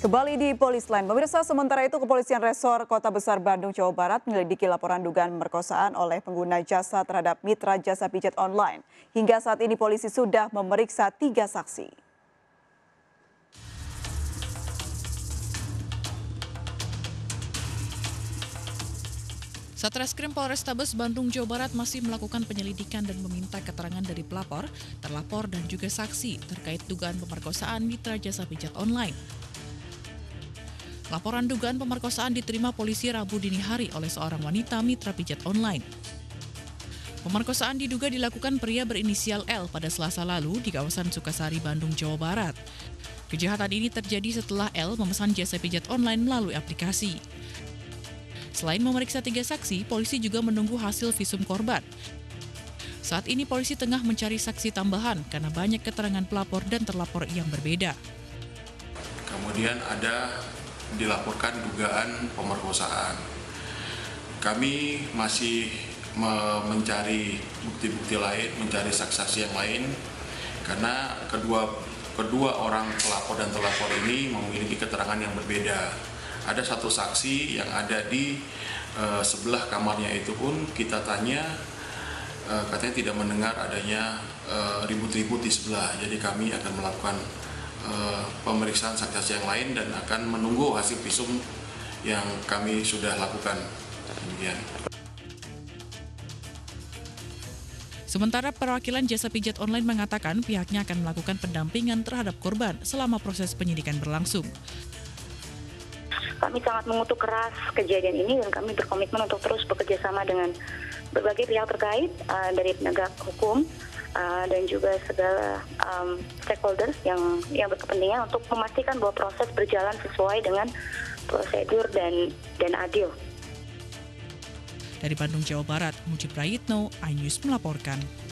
Kembali di Polis Line, pemirsa sementara itu Kepolisian Resor Kota Besar Bandung, Jawa Barat menyelidiki laporan dugaan pemerkosaan oleh pengguna jasa terhadap mitra jasa pijat online. Hingga saat ini polisi sudah memeriksa tiga saksi. Satreskrim Polrestabes Bandung, Jawa Barat masih melakukan penyelidikan dan meminta keterangan dari pelapor, terlapor, dan juga saksi terkait dugaan pemerkosaan mitra jasa pijat online. Laporan dugaan pemerkosaan diterima polisi Rabu dini hari oleh seorang wanita mitra pijat online. Pemerkosaan diduga dilakukan pria berinisial L pada selasa lalu di kawasan Sukasari, Bandung, Jawa Barat. Kejahatan ini terjadi setelah L memesan jasa pijat online melalui aplikasi. Selain memeriksa tiga saksi, polisi juga menunggu hasil visum korban. Saat ini polisi tengah mencari saksi tambahan karena banyak keterangan pelapor dan terlapor yang berbeda. Kemudian ada dilaporkan dugaan pemerkosaan. Kami masih me- mencari bukti-bukti lain, mencari saksi-saksi yang lain karena kedua kedua orang pelapor dan terlapor ini memiliki keterangan yang berbeda. Ada satu saksi yang ada di eh, sebelah kamarnya itu pun kita tanya eh, katanya tidak mendengar adanya eh, ribut-ribut di sebelah. Jadi kami akan melakukan eh, pemeriksaan saksi-saksi yang lain dan akan menunggu hasil visum yang kami sudah lakukan. Demikian. Sementara perwakilan jasa pijat online mengatakan pihaknya akan melakukan pendampingan terhadap korban selama proses penyidikan berlangsung. Kami sangat mengutuk keras kejadian ini dan kami berkomitmen untuk terus bekerja sama dengan berbagai pihak terkait uh, dari penegak hukum uh, dan juga segala um, stakeholders yang yang berkepentingan untuk memastikan bahwa proses berjalan sesuai dengan prosedur dan dan adil. Dari Bandung, Jawa Barat, Mujib Prayitno, iNews melaporkan.